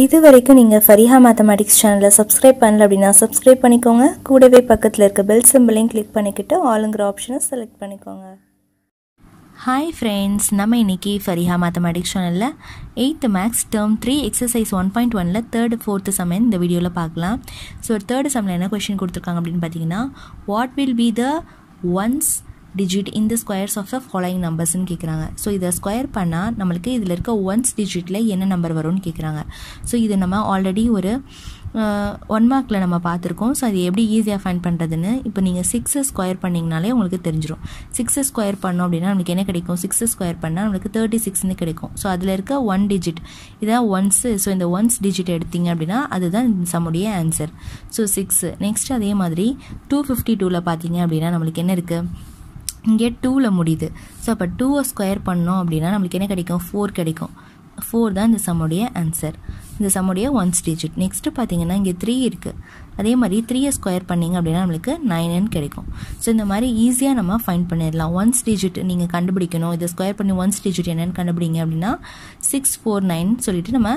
இது வரைக்கும் நீங்கள் ஃபரிஹா மேத்தமேட்டிக்ஸ் சேனலை சப்ஸ்கிரைப் பண்ணல அப்படின்னா சப்ஸ்கிரைப் பண்ணிக்கோங்க. கூடவே பக்கத்தில் இருக்க பெல் சிம்பிளையும் கிளிக் பண்ணிக்கிட்டு ஆளுங்கிற ஆப்ஷனை செலக்ட் பண்ணிக்கோங்க. ஹாய் ஃப்ரெண்ட்ஸ் நம்ம இன்றைக்கி ஃபரிஹா மேத்தமேட்டிக்ஸ் சேனலில் eighth maths term three exercise one point ஒனில் தேர்டு ஃபோர்த்து சமயம் இந்த வீடியோவில் பார்க்கலாம். ஸோ தேர்டு சம்மில் என்ன கொஷின் கொடுத்துருக்காங்க அப்படின்னு பார்த்தீங்கன்னா what will be the ones digit இந்த ஸ்கொயர்ஸ் ஆஃப் த ஃபாலோயிங் நம்பர்ஸ்னு கேட்குறாங்க ஸோ இதை ஸ்கொயர் பண்ணால் நம்மளுக்கு இதில் இருக்க ஒன்ஸ் டிஜிட்டில் என்ன நம்பர் வரும்னு கேட்குறாங்க ஸோ இது நம்ம ஆல்ரெடி ஒரு ஒன் மார்க்கில் நம்ம பார்த்துருக்கோம். ஸோ அது எப்படி ஈஸியாக ஃபைண்ட் பண்ணுறதுன்னு இப்போ நீங்கள் சிக்ஸை ஸ்கொயர் பண்ணிங்கனாலே உங்களுக்கு தெரிஞ்சிடும் சிக்ஸை ஸ்கொயர் பண்ணோம் அப்படின்னா நம்மளுக்கு என்ன கிடைக்கும்? சிக்ஸை ஸ்கொயர் பண்ணால் நம்மளுக்கு தேர்ட்டி சிக்ஸ்னு கிடைக்கும். ஸோ அதில் இருக்க ஒன் டிஜிட் இதான் ஒன்ஸு ஸோ இந்த ஒன்ஸ் டிஜிட் எடுத்தீங்க அப்படின்னா அதுதான் சம்முடைய ஆன்சர் ஸோ சிக்ஸு நெக்ஸ்ட் அதே மாதிரி டூ ஃபிஃப்டி டூவில் பார்த்தீங்க அப்படின்னா நம்மளுக்கு என்ன இருக்குது இங்கே டூவில் முடியுது. ஸோ அப்போ டூவை ஸ்கொயர் பண்ணோம் அப்படின்னா நம்மளுக்கு என்ன கிடைக்கும்? ஃபோர் கிடைக்கும். ஃபோர் தான் இந்த சம்முடைய ஆன்சர் இந்த சம்முடைய ஒன்ஸ் டிஜிட் நெக்ஸ்ட்டு பார்த்தீங்கன்னா இங்கே த்ரீ இருக்குது அதே மாதிரி த்ரீயை ஸ்கொயர் பண்ணிங்க அப்படின்னா நம்மளுக்கு நைன் கிடைக்கும். ஸோ இந்த மாதிரி ஈஸியாக நம்ம ஃபைண்ட் பண்ணிடலாம். ஒன்ஸ் டிஜிட் நீங்கள் கண்டுபிடிக்கணும். இதை ஸ்கொயர் பண்ணி ஒன்ஸ் டிஜிட் என்னென்னு கண்டுபிடிங்க அப்படின்னா சிக்ஸ் ஃபோர் நைன் சொல்லிட்டு நம்ம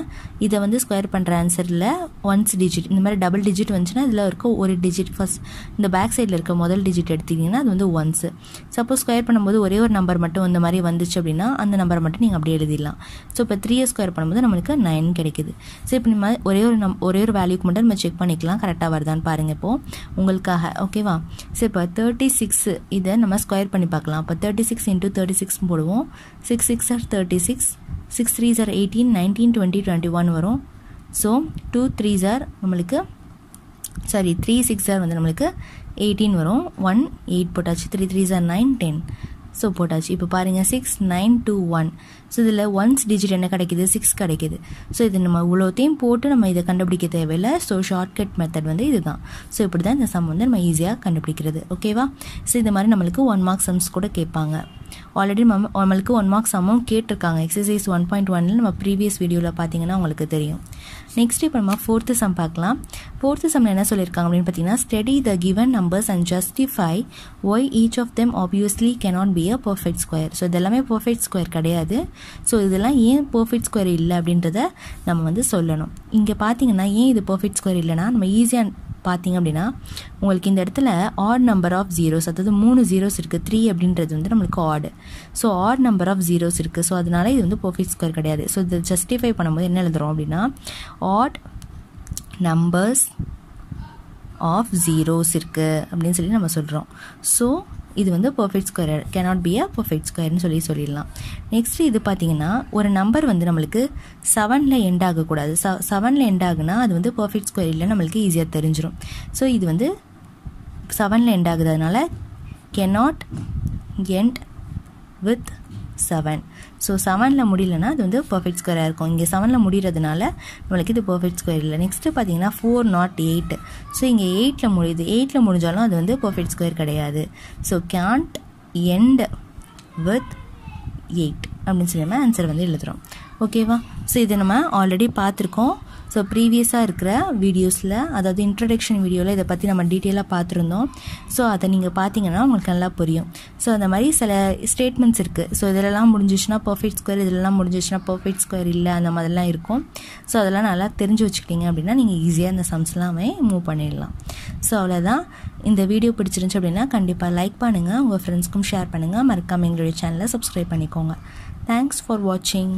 இதை வந்து ஸ்கொயர் பண்ணுற ஆன்சரில் ஒன்ஸ் டிஜிட் இந்த மாதிரி டபுள் டிஜிட் வந்துச்சுன்னா இதில் இருக்க ஒரு டிஜிட் ஃபஸ்ட் இந்த பேக் சைடில் இருக்க முதல் டிஜிட் எடுத்திங்கன்னா அது வந்து ஒன்ஸு சப்போஸ் ஸ்கொயர் பண்ணும்போது ஒரே ஒரு நம்பர் மட்டும் இந்த மாதிரி வந்துச்சு அப்படின்னா அந்த நம்பரை மட்டும் நீங்கள் அப்படியே எழுதிடலாம். ஸோ இப்போ த்ரீயை ஸ்கொயர் பண்ணும்போது நம்மளுக்கு நைன் கிடைக்குது. ஸோ இப்போ நம்ம ஒரே ஒரு நம் ஒரே ஒரு வேல்யூக்கு மட்டும் நம்ம செக் பண்ணிக்கலாம். கரெக்டாக வருதான்னு பாருங்கள் இப்போது உங்களுக்காக ஓகேவா ஸோ இப்போ தேர்ட்டி சிக்ஸ் இதை நம்ம ஸ்கொயர் பண்ணி பார்க்கலாம். இப்போ thirty six into thirty six போடுவோம். Six six are thirty six six three are eighteen nineteen twenty twenty one வரும். ஸோ டூ த்ரீ சார் நம்மளுக்கு சாரி த்ரீ சிக்ஸ் சார் வந்து நம்மளுக்கு எயிட்டீன் வரும். ஒன் எயிட் போட்டாச்சு. Three three are nine ten so போட்டாச்சு. இப்போ பாருங்கள் six nine two one so இதில் ஒன்ஸ் டிஜிட் என்ன கிடைக்கிது? சிக்ஸ் கிடைக்கிது. ஸோ இது நம்ம இவ்வளோத்தையும் போட்டு நம்ம இதை கண்டுபிடிக்க தேவையில்லை. ஸோ ஷார்ட்கட் மெத்தட் வந்து இதுதான். ஸோ இப்படி தான் இந்த சம் வந்து நம்ம ஈஸியாக கண்டுபிடிக்கிறது. ஓகேவா ஸோ இது மாதிரி நம்மளுக்கு ஒன் மார்க் சம்ஸ் கூட கேட்பாங்க. ஆல்ரெடி நம்ம நம்மளுக்கு ஒன் மார்க் சம்மும் கேட்டிருக்காங்க. எக்ஸசைஸ் ஒன் பாயிண்ட் ஒன்ல நம்ம ப்ரீவியஸ் வீடியோவில் பார்த்தீங்கன்னா உங்களுக்கு தெரியும். நெக்ஸ்ட் இப்போ நம்ம ஃபோர்த்து சம் பார்க்கலாம். ஃபோர்த்து சம்மில் என்ன சொல்லியிருக்காங்க அப்படின்னு பார்த்தீங்கன்னா study the given numbers and justify why each of them obviously cannot be a perfect square so இதெல்லாமே பர்ஃபெக்ட் ஸ்கொயர் கிடையாது. ஸோ இதெல்லாம் ஏன் பர்ஃபெக்ட் ஸ்கொயர் இல்லை அப்படின்றத நம்ம வந்து சொல்லணும். இங்கே பார்த்தீங்கன்னா ஏன் இது பர்ஃபெக்ட் ஸ்கொயர் இல்லைனா நம்ம ஈஸியாக பார்த்தீங்க அப்படின்னா உங்களுக்கு இந்த இடத்துல ஆட் நம்பர் ஆஃப் ஜீரோஸ் அதாவது மூணு ஜீரோஸ் இருக்குது த்ரீ அப்படின்றது வந்து நம்மளுக்கு odd so odd number of zeros இருக்குது ஸோ அதனால இது வந்து பர்ஃபெக்ட் ஸ்கொயர் கிடையாது. ஸோ இதை ஜஸ்டிஃபை பண்ணும்போது என்ன எழுதுறோம் அப்படின்னா ஆட் நம்பர்ஸ் ஆஃப் ஜீரோஸ் இருக்குது அப்படின்னு சொல்லி நம்ம சொல்கிறோம் ஸோ இது வந்து perfect square cannot be a perfect ஸ்கொயர்னு சொல்லி சொல்லிடலாம். நெக்ஸ்ட் இது பார்த்தீங்கன்னா ஒரு நம்பர் வந்து நம்மளுக்கு செவனில் எண்ட் ஆகக்கூடாது. ச செவனில் எண்ட் ஆகுனா அது வந்து பர்ஃபெக்ட் ஸ்கொயர் இல்லை நம்மளுக்கு ஈஸியாக தெரிஞ்சிடும் ஸோ இது வந்து செவனில் எண்ட் ஆகுது அதனால் cannot end with seven so செவனில் முடியலன்னா அது வந்து பர்ஃபெக்ட் ஸ்கொயராக இருக்கும். இங்கே செவனில் முடிகிறதுனால நம்மளுக்கு இது பர்ஃபெக்ட் ஸ்கொயர் இல்லை. நெக்ஸ்ட்டு பார்த்தீங்கன்னா ஃபோர் நாட் எயிட் ஸோ இங்கே எயிட்டில் முடியுது. எயிட்டில் முடிஞ்சாலும் அது வந்து பர்ஃபெக்ட் ஸ்கொயர் கிடையாது. So can't end with eight அப்படின்னு சொல்லி நம்ம ஆன்சர் வந்து எழுதுகிறோம் ஓகேவா ஸோ இதை நம்ம ஆல்ரெடி பார்த்துருக்கோம். ஸோ ப்ரீவியஸாக இருக்கிற வீடியோஸில் அதாவது இன்ட்ரடக்ஷன் வீடியோவில் இதை பற்றி நம்ம டீட்டெயிலாக பார்த்துருந்தோம். ஸோ அதை நீங்கள் பார்த்தீங்கன்னா உங்களுக்கு நல்லா புரியும். ஸோ அந்த மாதிரி சில ஸ்டேட்மெண்ட்ஸ் இருக்குது ஸோ இதிலலாம் முடிஞ்சிச்சுன்னா பர்ஃபெக்ட் ஸ்கொயர் இதிலலாம் முடிஞ்சிச்சுன்னா பர்ஃபெக்ட் ஸ்கொயர் இல்லை அந்த மாதிரிலாம் இருக்கும். ஸோ அதெல்லாம் நல்லா தெரிஞ்சு வச்சுக்கிட்டீங்க அப்படின்னா நீங்கள் ஈஸியாக இந்த சம்ஸ்லாமே மூவ் பண்ணிடலாம். ஸோ அவ்வளோதான் இந்த வீடியோ பிடிச்சிருந்துச்சு அப்படின்னா கண்டிப்பாக லைக் பண்ணுங்கள் உங்கள் ஃப்ரெண்ட்ஸ்க்கும் ஷேர் பண்ணுங்கள் மறக்காமல் எங்களுடைய சேனலை சப்ஸ்கிரைப் பண்ணிக்கோங்க. தேங்க்ஸ் ஃபார் வாட்சிங்